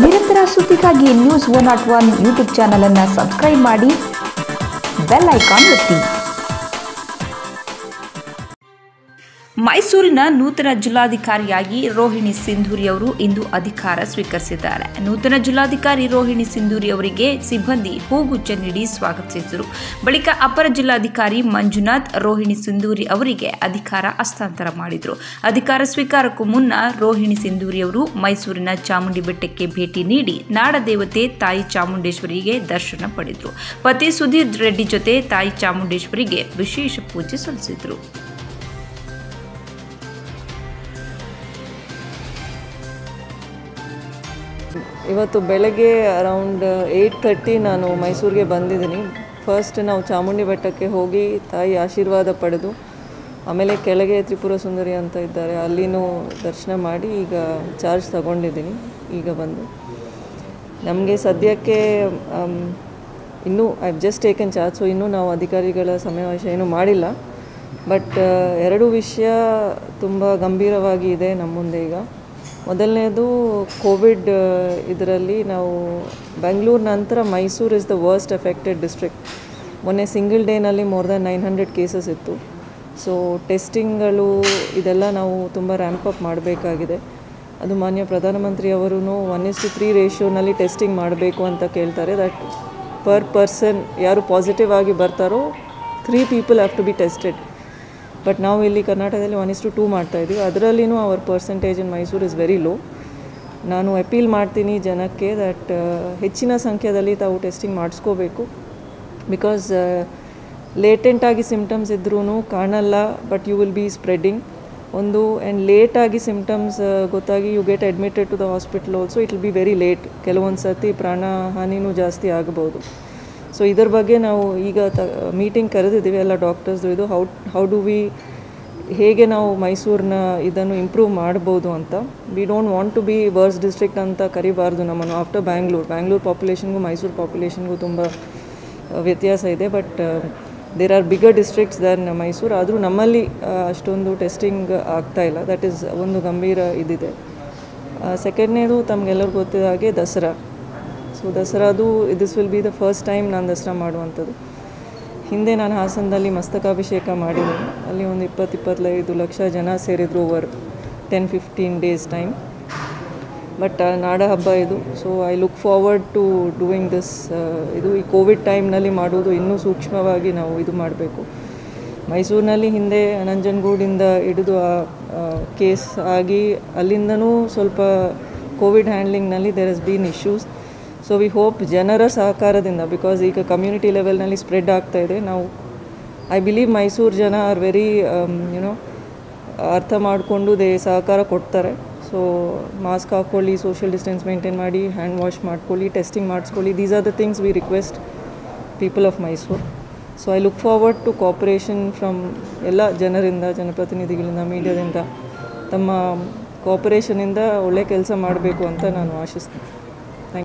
ನಿರಂತರ ಸುದ್ದಿಗಾಗಿ news one not one YouTube ಚಾನಲನ್ನು ಸಬ್ಸ್ಕ್ರೈಬ್ ಮಾಡಿ ಬೆಲ್ ಐಕಾನ್ ಒತ್ತಿ ಮೈಸೂರಿನ ನೂತನ ಜಿಲ್ಲಾಧಿಕಾರಿಯಾಗಿ ರೋಹಿಣಿ ಸಿಂಧೂರಿ ಅವರು ಇಂದು ಅಧಿಕಾರ ಸ್ವೀಕರಿಸಿದ್ದಾರೆ. ನೂತನ ಜಿಲ್ಲಾಧಿಕಾರಿ ರೋಹಿಣಿ ಸಿಂಧೂರಿ ಅವರಿಗೆ ಸಿಬ್ಬಂದಿ ಹೂಗುಚ್ಚ ನೀಡಿ ಸ್ವಾಗತಿಸಿದರು ಬಳಿಕ ಅಪರ ಜಿಲ್ಲಾಧಿಕಾರಿ ಮಂಜುನಾಥ್, ರೋಹಿಣಿ ಸಿಂಧೂರಿ ಅವರಿಗೆ ಅಧಿಕಾರ ಹಸ್ತಾಂತರ ಮಾಡಿದರು. ಅಧಿಕಾರ ಸ್ವೀಕಾರಕ್ಕೂ ಮುನ್ನ ರೋಹಿಣಿ ಸಿಂಧೂರಿ ಅವರು ಮೈಸೂರಿನ ಚಾಮುಂಡಿ ಬೆಟ್ಟಕ್ಕೆ ಭೇಟಿ ನೀಡಿ ನಾಡದೇವತೆ ತಾಯಿ ಚಾಮುಂಡೇಶ್ವರಿಗೆ ದರ್ಶನ ಪಡೆದರು. ಪತಿ ಸುಧೀರ್ ರೆಡ್ಡಿ ಜೊತೆ ತಾಯಿ ಚಾಮುಂಡೇಶ್ವರಿಗೆ ವಿಶೇಷ ಪೂಜೆ ಸಲ್ಲಿಸಿದರು. ಇವತ್ತು ಬೆಳಗ್ಗೆ ಅರೌಂಡ್ ಏಯ್ಟ್ ತರ್ಟಿ ನಾನು ಮೈಸೂರಿಗೆ ಬಂದಿದ್ದೀನಿ. ಫಸ್ಟ್ ನಾವು ಚಾಮುಂಡಿ ಬೆಟ್ಟಕ್ಕೆ ಹೋಗಿ ತಾಯಿ ಆಶೀರ್ವಾದ ಪಡೆದು, ಆಮೇಲೆ ಕೆಳಗೆ ತ್ರಿಪುರ ಸುಂದರಿ ಅಂತ ಇದ್ದಾರೆ, ಅಲ್ಲಿನೂ ದರ್ಶನ ಮಾಡಿ ಈಗ ಚಾರ್ಜ್ ತಗೊಂಡಿದ್ದೀನಿ, ಈಗ ಬಂದು. ನಮಗೆ ಸದ್ಯಕ್ಕೆ ಇನ್ನೂ I just taken charge so ಇನ್ನೂ ನಾವು ಅಧಿಕಾರಿಗಳ ಸಮಾವೇಶ ಏನೂ ಮಾಡಿಲ್ಲ. ಬಟ್ ಎರಡು ವಿಷಯ ತುಂಬ ಗಂಭೀರವಾಗಿ ಇದೆ ನಮ್ಮ ಮುಂದೆ ಈಗ. ಮೊದಲನೇದು ಕೋವಿಡ್ ಇದರಲ್ಲಿ ನಾವು ಬೆಂಗಳೂರು ನಂತರ Mysuru is the worst affected district ಮೊನ್ನೆ single ಡೇನಲ್ಲಿ more than nine hundred cases ಇತ್ತು. ಸೊ ಟೆಸ್ಟಿಂಗ್ಗಳು ಇದೆಲ್ಲ ನಾವು ತುಂಬ ರ್ಯಾಂಪ್ ಅಪ್ ಮಾಡಬೇಕಾಗಿದೆ. ಅದು ಮಾನ್ಯ ಪ್ರಧಾನಮಂತ್ರಿ ಅವರು ಒನ್ ಇಸ್ ಟು ತ್ರೀ ರೇಷಿಯೋನಲ್ಲಿ ಟೆಸ್ಟಿಂಗ್ ಮಾಡಬೇಕು ಅಂತ ಕೇಳ್ತಾರೆ. ದಟ್ ಪರ್ ಪರ್ಸನ್ ಯಾರು ಪಾಸಿಟಿವ್ ಆಗಿ ಬರ್ತಾರೋ three people have to be tested but ನಾವು ಇಲ್ಲಿ ಕರ್ನಾಟಕದಲ್ಲಿ ಒನ್ ಇಸ್ ಟು ಟೂ ಮಾಡ್ತಾ ಇದ್ದೀವಿ ಅದರಲ್ಲಿನೂ our percentage in Mysuru is very low ನಾನು ಅಪೀಲ್ ಮಾಡ್ತೀನಿ ಜನಕ್ಕೆ ದಟ್ ಹೆಚ್ಚಿನ ಸಂಖ್ಯೆಯಲ್ಲಿ ತಾವು ಟೆಸ್ಟಿಂಗ್ ಮಾಡಿಸ್ಕೋಬೇಕು. ಬಿಕಾಸ್ ಲೇಟೆಂಟಾಗಿ ಸಿಮ್ಟಮ್ಸ್ ಇದ್ರೂ ಕಾಣಲ್ಲ but you will be spreading ಒಂದು ಆ್ಯಂಡ್ ಲೇಟಾಗಿ ಸಿಮ್ಟಮ್ಸ್ ಗೊತ್ತಾಗಿ you get admitted to the hospital also it will be very late ಕೆಲವೊಂದು ಸರ್ತಿ ಪ್ರಾಣ ಹಾನಿನೂ ಜಾಸ್ತಿ ಆಗಬಹುದು ಸೊ ಇದರ ಬಗ್ಗೆ ನಾವು ಈಗ ತ ಮೀಟಿಂಗ್ ಕರೆದಿದ್ದೀವಿ ಎಲ್ಲ ಡಾಕ್ಟರ್ಸ್ದು ಇದು ಹೌ ಹೌ ಡು ವಿ ಹೇಗೆ ನಾವು ಮೈಸೂರನ್ನ ಇದನ್ನು ಇಂಪ್ರೂವ್ ಮಾಡ್ಬೋದು ಅಂತ. We don't want to be worse district ಅಂತ ಕರಿಬಾರ್ದು ನಮ್ಮನ್ನು ಆಫ್ಟರ್ ಬ್ಯಾಂಗ್ಳೂರು ಬ್ಯಾಂಗ್ಳೂರ್ ಪಾಪ್ಯುಲೇಷನ್ಗೂ ಮೈಸೂರು ಪಾಪ್ಯುಲೇಷನ್ಗೂ ತುಂಬ ವ್ಯತ್ಯಾಸ ಇದೆ. But there are bigger districts than Mysuru. ಆದರೂ ನಮ್ಮಲ್ಲಿ ಅಷ್ಟೊಂದು ಟೆಸ್ಟಿಂಗ್ ಆಗ್ತಾ ಇಲ್ಲ. ದಟ್ ಈಸ್ ಒಂದು ಗಂಭೀರ ಇದಿದೆ. ಸೆಕೆಂಡ್ನೇದು ತಮಗೆಲ್ಲರಿಗೂ ಗೊತ್ತಿದ ಹಾಗೆ Dasara. So ದಸರಾದು this will be the first time ನಾನು ದಸರಾ ಮಾಡುವಂಥದ್ದು. ಹಿಂದೆ ನಾನು ಹಾಸನದಲ್ಲಿ ಮಸ್ತಕಾಭಿಷೇಕ ಮಾಡಿದ್ದೀನಿ ಅಲ್ಲಿ ಒಂದು ಇಪ್ಪತ್ತು ಇಪ್ಪತ್ತೈದು ಲಕ್ಷ ಜನ ಸೇರಿದ್ರು over ten fifteen days time but ನಾಡ ಹಬ್ಬ ಇದು. So I look forward to doing this ಇದು ಈ ಕೋವಿಡ್ ಟೈಮ್ನಲ್ಲಿ ಮಾಡೋದು ಇನ್ನೂ ಸೂಕ್ಷ್ಮವಾಗಿ ನಾವು ಇದು ಮಾಡಬೇಕು. ಮೈಸೂರಿನಲ್ಲಿ ಹಿಂದೆ ನಂಜನಗೂಡಿಂದ ಹಿಡಿದು ಆ ಕೇಸ್ ಆಗಿ ಅಲ್ಲಿಂದನೂ ಸ್ವಲ್ಪ Covid ಹ್ಯಾಂಡ್ಲಿಂಗ್ನಲ್ಲಿ there has been issues so we hope ಜನರ ಸಹಕಾರದಿಂದ ಬಿಕಾಸ್ ಈಗ ಕಮ್ಯುನಿಟಿ ಲೆವೆಲ್ನಲ್ಲಿ ಸ್ಪ್ರೆಡ್ ಆಗ್ತಾ ಇದೆ. ನಾವು ಐ ಬಿಲೀವ್ ಮೈಸೂರು ಜನ ಆರ್ ವೆರಿ ಯುನೋ ಅರ್ಥ ಮಾಡಿಕೊಂಡು ದೇ ಸಹಕಾರ ಕೊಡ್ತಾರೆ. ಸೊ ಮಾಸ್ಕ್ ಹಾಕ್ಕೊಳ್ಳಿ ಸೋಷಿಯಲ್ ಡಿಸ್ಟೆನ್ಸ್ ಮೇಂಟೈನ್ ಮಾಡಿ ಹ್ಯಾಂಡ್ ವಾಶ್ ಮಾಡ್ಕೊಳ್ಳಿ ಟೆಸ್ಟಿಂಗ್ ಮಾಡಿಸ್ಕೊಳ್ಳಿ. These are the things we request people of Mysuru so I look forward to cooperation from ಎಲ್ಲ ಜನರಿಂದ, ಜನಪ್ರತಿನಿಧಿಗಳಿಂದ ಮೀಡಿಯಾದಿಂದ ತಮ್ಮ ಕೋಪರೇಷನಿಂದ ಒಳ್ಳೆ ಕೆಲಸ ಮಾಡಬೇಕು ಅಂತ ನಾನು ಆಶಿಸ್ತೀನಿ.